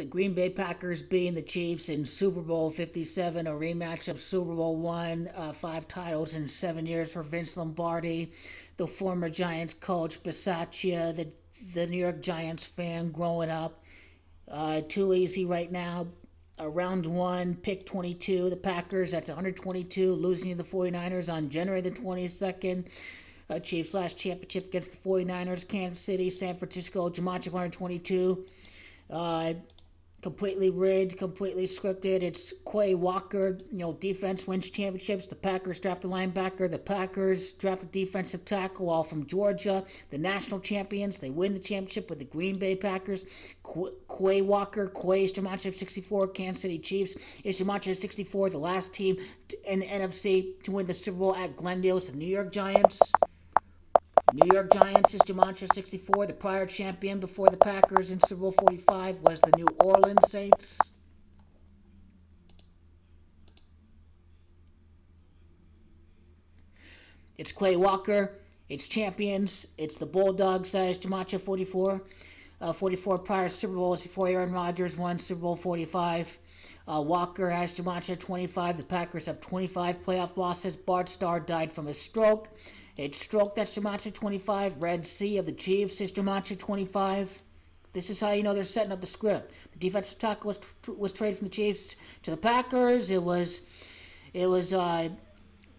the Green Bay Packers being the Chiefs in Super Bowl 57, a rematch of Super Bowl one, uh, five titles in seven years for Vince Lombardi, the former Giants coach Bisaccia, the the New York Giants fan growing up. Uh, too easy right now. Uh, round one, pick 22, the Packers, that's 122, losing to the 49ers on January the 22nd. Uh, Chiefs last championship against the 49ers, Kansas City, San Francisco, Gematria 122. Uh, completely rigged, completely scripted. It's Quay Walker, you know, defense wins championships. The Packers draft the linebacker. The Packers draft the defensive tackle, all from Georgia. The national champions, they win the championship with the Green Bay Packers. Qu- Quay Walker, Quay is Gematria 64, Kansas City Chiefs is Gematria 64, the last team in the NFC to win the Super Bowl at Glendale. The New York Giants. New York Giants is Gematria 64. The prior champion before the Packers in Super Bowl 45 was the New Orleans Saints. It's Quay Walker. It's champions. It's the Bulldog size Gematria 44. Uh, 44 prior Super Bowls before Aaron Rodgers won Super Bowl 45. Uh, Walker has Gematria 25. The Packers have 25 playoff losses. Bart Starr died from a stroke. It's stroke that's Gematria 25. Red Sea of the Chiefs is Gematria 25. This is how you know they're setting up the script. The defensive tackle was was traded from the Chiefs to the Packers. It was, it was, uh,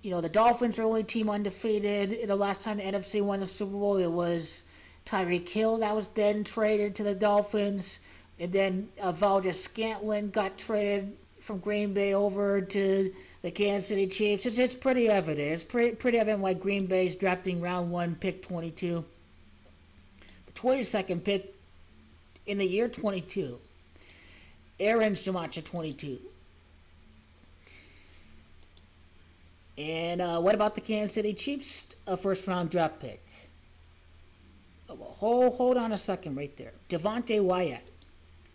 you know, the Dolphins are the only team undefeated. The last time the NFC won the Super Bowl, it was Tyreek Hill that was then traded to the Dolphins, and then uh, Valdes-Scantling got traded from Green Bay over to the Kansas City Chiefs. It's, it's pretty evident. It's pretty, pretty evident why Green Bay's drafting round one, pick 22. The 22nd pick in the year 22. Aaron Gematria 22. And uh, what about the Kansas City Chiefs uh, first round draft pick? Oh, well, hold, hold on a second right there. Devonte Wyatt.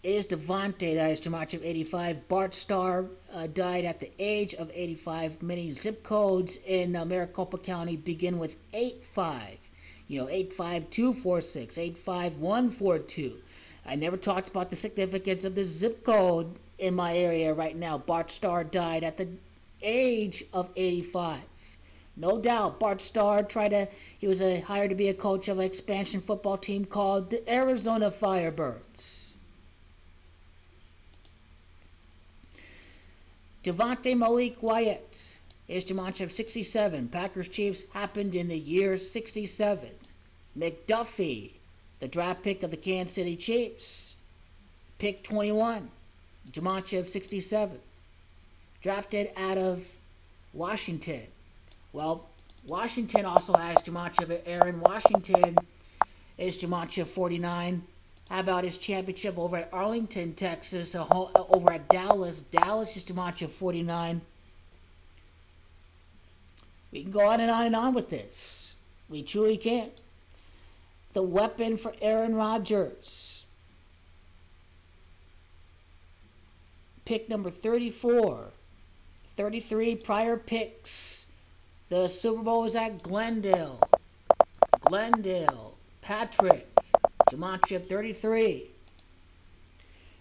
Is Devonte that is Gematria of 85. Bart Starr uh, died at the age of 85. Many zip codes in uh, Maricopa County begin with 85. You know, 85246, 85142. I never talked about the significance of the zip code in my area right now. Bart Starr died at the age of 85. No doubt, Bart Starr tried to. He was a, hired to be a coach of an expansion football team called the Arizona Firebirds. Devonte Malik Wyatt is Gematria of 67. Packers Chiefs happened in the year 67. McDuffie, the draft pick of the Kansas City Chiefs, pick 21. Gematria 67. Drafted out of Washington. Well, Washington also has of Aaron Washington is Gematria 49. How about his championship over at Arlington, Texas, over at Dallas? Dallas is Gematria 49. We can go on and on and on with this. We truly can. The weapon for Aaron Rodgers. Pick number 34. 33 prior picks. The Super Bowl is at Glendale. Glendale. Patrick. Gematria 33.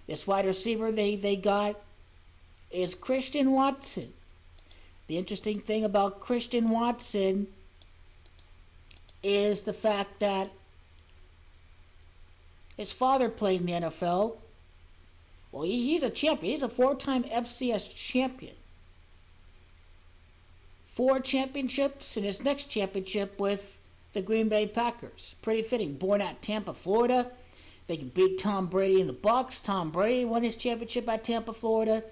This wide receiver they, they got is Christian Watson. The interesting thing about Christian Watson is the fact that his father played in the NFL. Well, he, he's a champion. He's a four time FCS champion. Four championships, and his next championship with the Green Bay Packers. Pretty fitting. Born at Tampa, Florida. They can beat Tom Brady in the Bucs. Tom Brady won his championship at Tampa, Florida.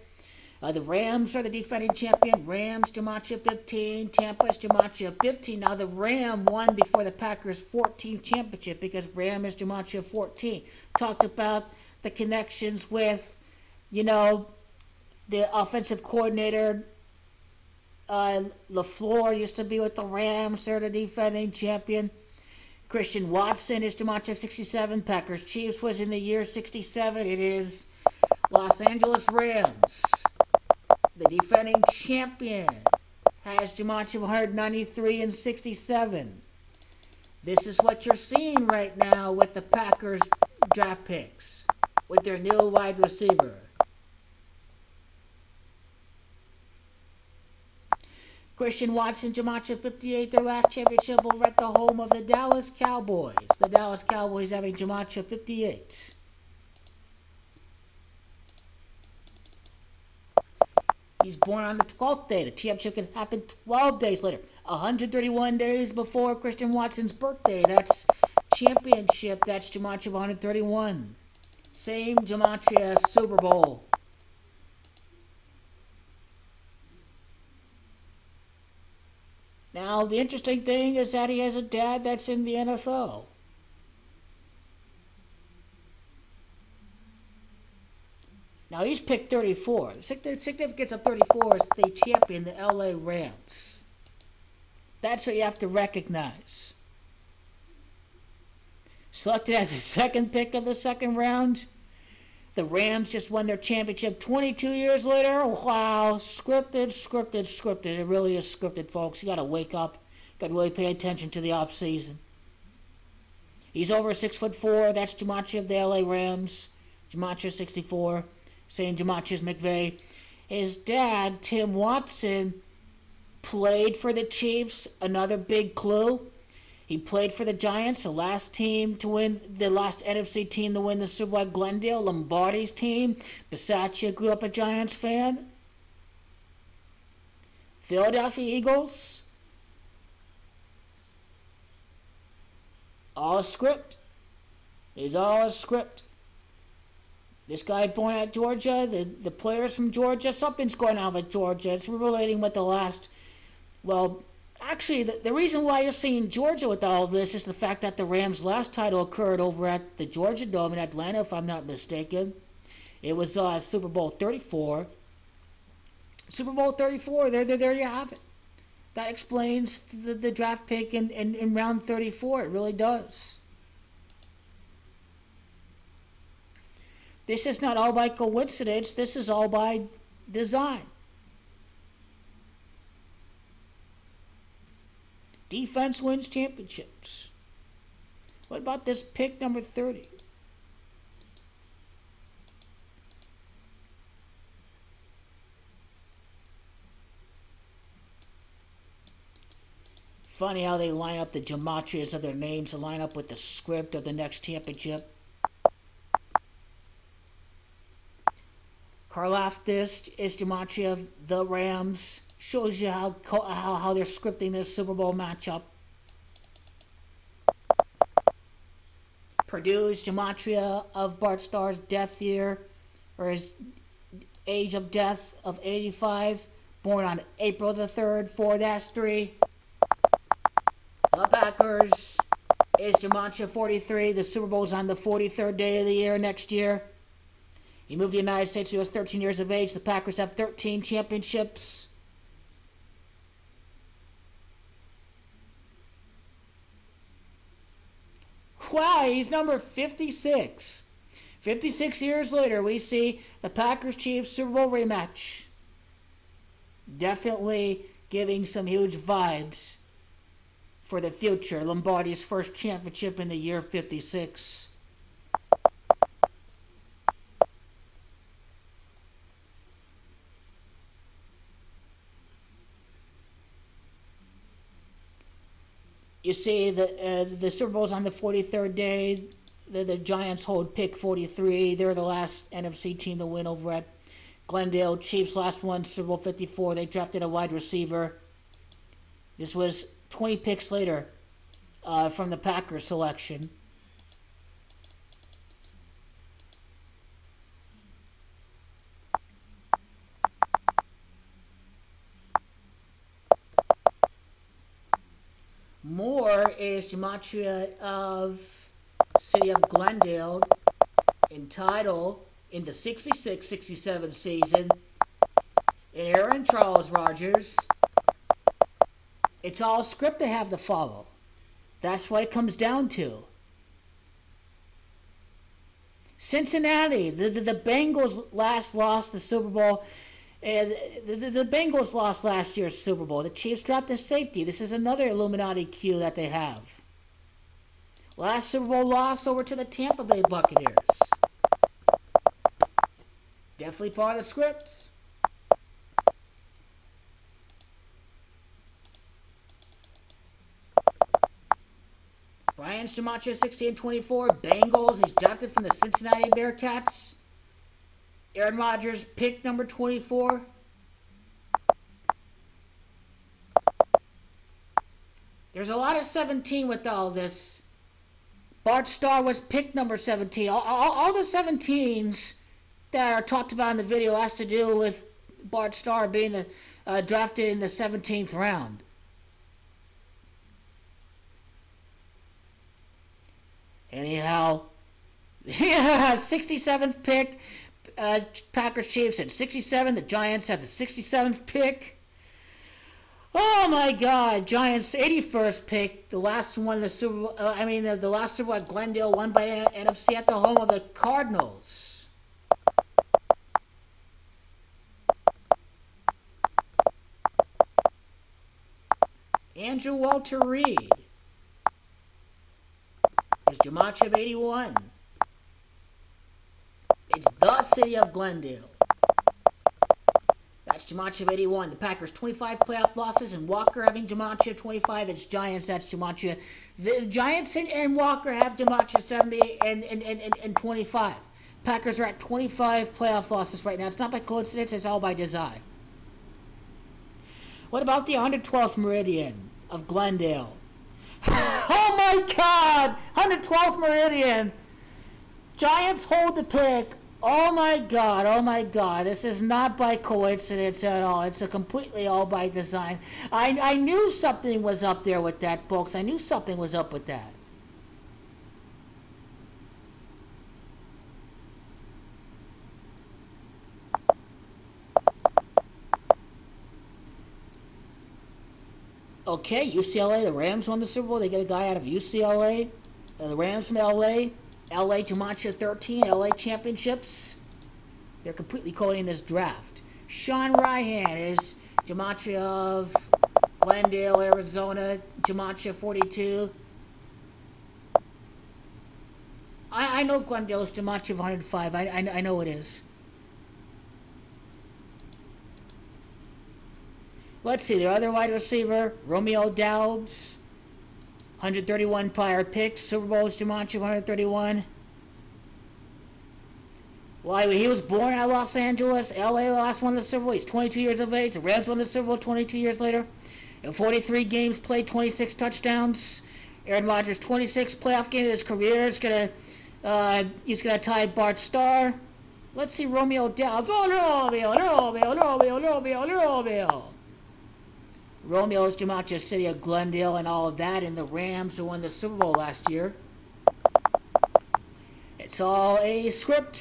Uh, the Rams are the defending champion. Rams, Gematria 15. Tampa's Gematria 15. Now, the Ram won before the Packers' 14th championship because Ram is Gematria 14. Talked about the connections with, you know, the offensive coordinator uh, LaFleur used to be with the Rams. They're the defending champion. Christian Watson is Gematria 67. Packers Chiefs was in the year 67. It is Los Angeles Rams. The defending champion has Gematria 193 and 67. This is what you're seeing right now with the Packers draft picks. with their new wide receiver. Christian Watson, Gematria 58, their last championship over at the home of the Dallas Cowboys. The Dallas Cowboys having Gematria 58. He's born on the 12th day. The championship can happen 12 days later. 131 days before Christian Watson's birthday. That's championship. That's Gematria 131. Same Gematria Super Bowl. Now, the interesting thing is that he has a dad that's in the NFL. Now, he's picked 34. The significance of 34 is they champion the LA Rams. That's what you have to recognize. Selected as the second pick of the second round. The Rams just won their championship 22 years later. Wow, scripted, scripted, scripted. It really is scripted, folks. You got to wake up. Got to really pay attention to the off season. He's over six foot four. That's Gematria of the LA Rams. Gematria 64. Same Gematria as McVay. His dad, Tim Watson, played for the Chiefs. Another big clue. He played for the Giants, the last team to win, the last NFC team to win the Super Bowl. Glendale, Lombardi's team. Bisaccia grew up a Giants fan. Philadelphia Eagles. All script. Is all script. This guy born at Georgia, the, the players from Georgia, something's going on with Georgia. It's relating with the last, well, actually, the, the reason why you're seeing Georgia with all this is the fact that the Rams' last title occurred over at the Georgia Dome in Atlanta, if I'm not mistaken. It was uh, Super Bowl 34. Super Bowl 34, there, there, there you have it. That explains the, the draft pick in, in, in round 34. It really does. This is not all by coincidence. This is all by design. Defense wins championships. What about this pick number 30? Funny how they line up the gematrias of their names to line up with the script of the next championship. Karlaftis is gematria of the Rams shows you how, how, how they're scripting this Super Bowl matchup. Purdue's Gematria of Bart Starr's death year, or his age of death of 85, born on April the 3rd, 4 3. The Packers is Gematria 43. The Super Bowl's on the 43rd day of the year next year. He moved to the United States when he was 13 years of age. The Packers have 13 championships. Wow, he's number 56. 56 years later, we see the Packers Chiefs Super Bowl rematch. Definitely giving some huge vibes for the future. Lombardi's first championship in the year 56. You see the uh, the Super Bowl's on the 43rd day. The, the Giants hold pick 43. They're the last NFC team to win over at Glendale. Chiefs last one, Super Bowl 54. They drafted a wide receiver. This was 20 picks later uh, from the Packers selection. Is gematria of city of Glendale in title in the 66-67 season. And Aaron Charles Rodgers. It's all script they have to follow. That's what it comes down to. Cincinnati, the, the, the Bengals last lost the Super Bowl and the, the, the, Bengals lost last year's Super Bowl. The Chiefs dropped the safety. This is another Illuminati cue that they have. Last Super Bowl loss over to the Tampa Bay Buccaneers. Definitely part of the script. Brian Camacho, 16 24. Bengals. He's drafted from the Cincinnati Bearcats. Aaron Rodgers, pick number 24. There's a lot of 17 with all this. Bart Starr was pick number 17. All, all, all, the 17s that are talked about in the video has to do with Bart Starr being the, uh, drafted in the 17th round. Anyhow, yeah, 67th pick. Uh, Packers Chiefs at 67. The Giants have the 67th pick. Oh my God! Giants 81st pick, the last one, the Super. Uh, I mean, the, the last Super Bowl Glendale, won by NFC at the home of the Cardinals. Andrew Walter Reed is Gematria 81. It's the city of Glendale. That's Gematria 81. The Packers 25 playoff losses and Walker having Gematria 25. It's Giants. That's Gematria. The Giants and Walker have Gematria 70 and, and, and, and 25. Packers are at 25 playoff losses right now. It's not by coincidence. It's all by design. What about the 112th Meridian of Glendale? oh my God! 112th Meridian. Giants hold the pick Oh my god, oh my god, this is not by coincidence at all. It's a completely all by design. I, I knew something was up there with that, folks. I knew something was up with that. Okay, UCLA, the Rams won the Super Bowl. They get a guy out of UCLA. Uh, the Rams from LA. LA Gematria 13, LA Championships. They're completely coding this draft. Sean Rhyan is Gematria of Glendale, Arizona, Gematria 42. I, I know Glendale's Gematria of 105. I, I, I know it is. Let's see, their other wide receiver, Romeo Doubs, 131 prior picks. Super Bowls, Gematria, 131. Well, he was born at Los Angeles. LA last won the Super Bowl. He's 22 years of age. The Rams won the Super Bowl 22 years later. In 43 games played, 26 touchdowns. Aaron Rodgers, 26 playoff games of his career. Is gonna, uh, he's gonna tie Bart Starr. Let's see Romeo Doubs. Oh, Romeo, Romeo, Romeo, Romeo, Romeo. Romeo's Gematria City of Glendale and all of that, and the Rams who won the Super Bowl last year. It's all a script.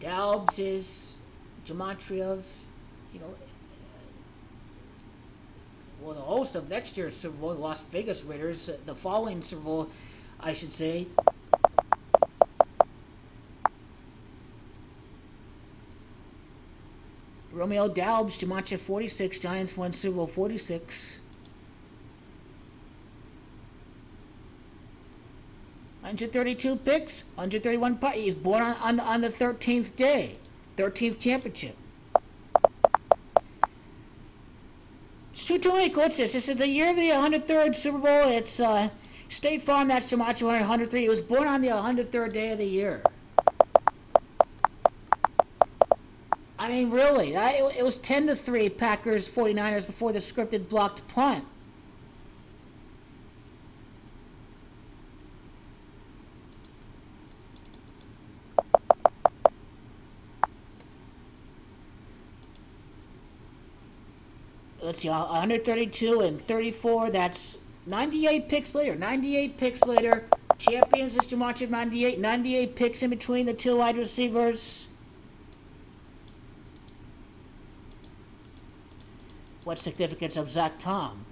Doubs is Gematria of, you know, well, the host of next year's Super Bowl, Las Vegas Raiders, the following Super Bowl, I should say. Romeo Doubs, Gematria 46, Giants won Super Bowl 46. Hundred thirty-two picks, hundred thirty-one putt. He's born on, on on the thirteenth day, thirteenth championship. It's too too many coincidences. This is the year of the 103rd Super Bowl. It's uh, State Farm. That's Gematria 103. He was born on the 103rd day of the year. I mean, really, it was 10 to 3 Packers 49ers before the scripted blocked punt. Let's see, 132 and 34. That's 98 picks later. 98 picks later. Champions is to march at 98. 98 picks in between the two wide receivers. What significance of Zach Tom?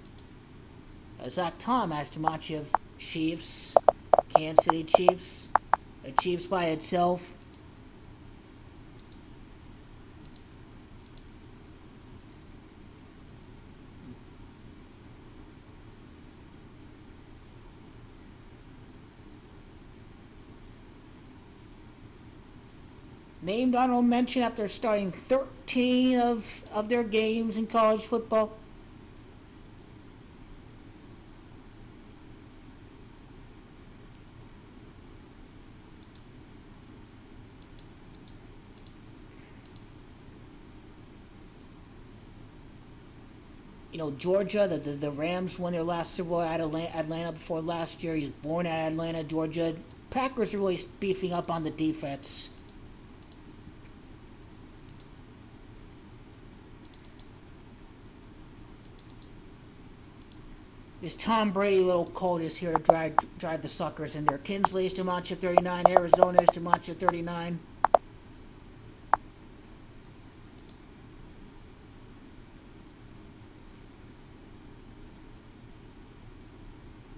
Uh, Zach Tom has too much of Chiefs, Kansas City Chiefs, the Chiefs by itself. Named honorable mention after starting 13 of, of their games in college football. you know, Georgia, the, the, the Rams won their last Super Bowl at Atlanta before last year. He was born at Atlanta, Georgia. Packers are really beefing up on the defense. This Tom Brady little colt is here to drive drive the suckers in there. Kingsley is Gematria 39. Arizona is Gematria 39.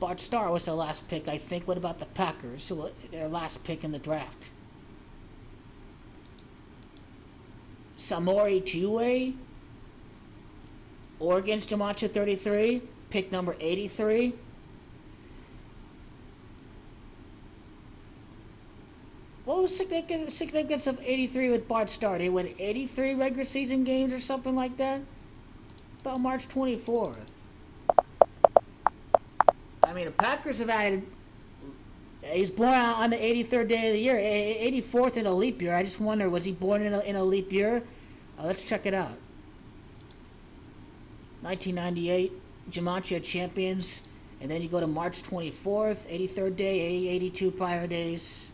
Bart Starr was the last pick, I think. What about the Packers? Who their last pick in the draft? Samori Toure. Oregon's Gematria 33. Pick number 83. What was the significance of 83 with Bart Starr? He went 83 regular season games or something like that? About March 24th. I mean, the Packers have added. He's born on the 83rd day of the year, 84th in a leap year. I just wonder, was he born in a, in a leap year? Uh, let's check it out. 1998, Gematria champions. And then you go to March 24th, 83rd day, 82 prior days.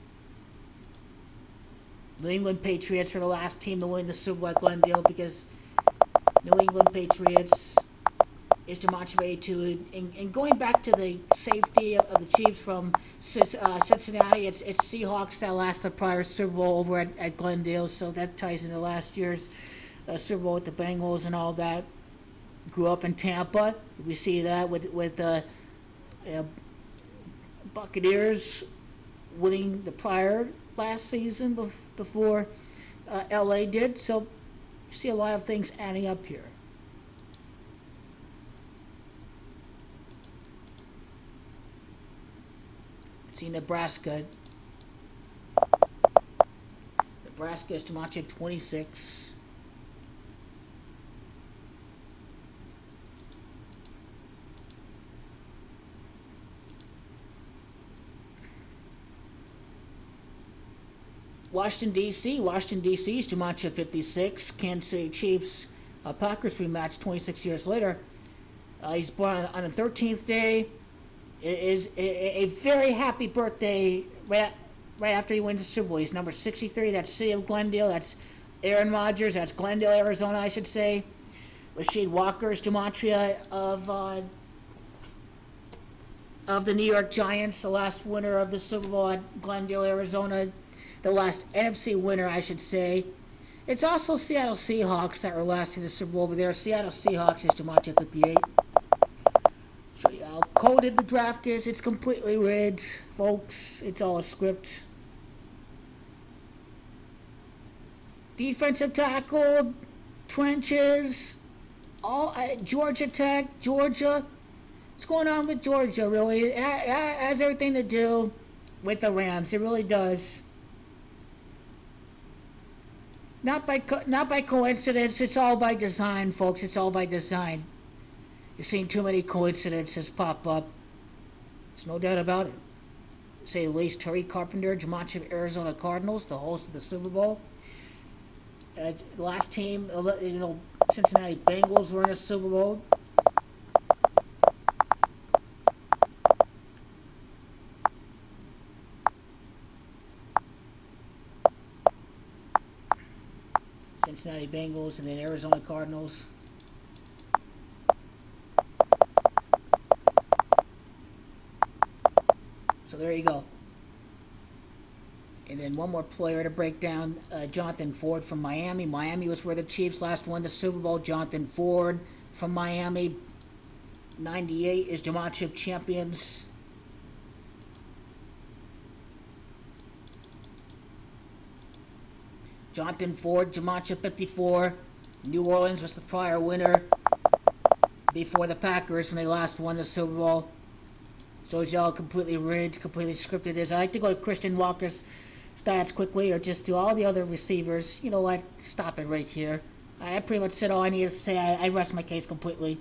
New England Patriots for the last team to win the Super Bowl at Glendale because New England Patriots is Gematria to and, and going back to the safety of, the Chiefs from uh, Cincinnati, it's it's Seahawks that last the prior Super Bowl over at, at Glendale, so that ties into last year's uh, Super Bowl with the Bengals and all that. Grew up in Tampa, we see that with with uh, uh Buccaneers winning the prior last season before uh, LA did. So you see a lot of things adding up here. See Nebraska. Nebraska is Gematria 26. Washington, D.C. Washington, D.C. is Gematria 56. Kansas City Chiefs uh, Packers rematch 26 years later. Uh, he's born on, on the 13th day It is a, a very happy birthday right, right after he wins the Super Bowl. He's number 63. That's City of Glendale. That's Aaron Rodgers. That's Glendale, Arizona, I should say. Rasheed Walker is Gematria of uh, of the New York Giants, the last winner of the Super Bowl at Glendale, Arizona. The last NFC winner, I should say. It's also Seattle Seahawks that were last in the Super Bowl, but there are Seattle Seahawks is Gematria 58 how coded the draft is. It's completely rigged, folks. It's all a script. Defensive tackle, trenches, all uh, Georgia Tech, Georgia. What's going on with Georgia? Really, it has everything to do with the Rams. It really does. Not by not by coincidence. It's all by design, folks. It's all by design. You've seen too many coincidences pop up. There's no doubt about it. Say least, Tariq Carpenter, Gematria of Arizona Cardinals, the host of the Super Bowl. Uh, last team, you know, Cincinnati Bengals were in the Super Bowl. Cincinnati Bengals and then Arizona Cardinals. So there you go. And then one more player to break down, uh, Jonathan Ford from Miami. Miami was where the Chiefs last won the Super Bowl. Jonathan Ford from Miami. 98 is Championship champions. Jonathan Ford, Gematria 54. New Orleans was the prior winner before the Packers when they last won the Super Bowl. So it's all completely rigged, completely scripted. Is I like to go to Christian Walker's stats quickly or just to all the other receivers, you know what? Stop it right here. I pretty much said all I needed to say. I, I rest my case completely.